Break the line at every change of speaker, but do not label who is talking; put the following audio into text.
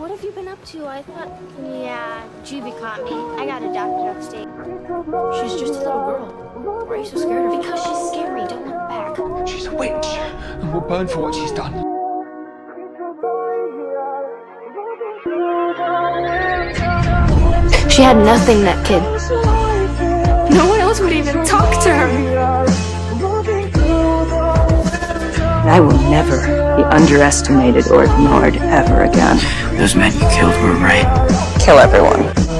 what have you been up to? I thought. Yeah, Juby caught me. I got adopted upstate.
She's just a little girl. Why are you so scared of her?
Because she's scary. Don't look back.
She's a witch, and we'll burn for what she's done.
She had nothing, that kid. No one else would even
I will never be underestimated or ignored ever again.
Those men you killed were right.
Kill everyone.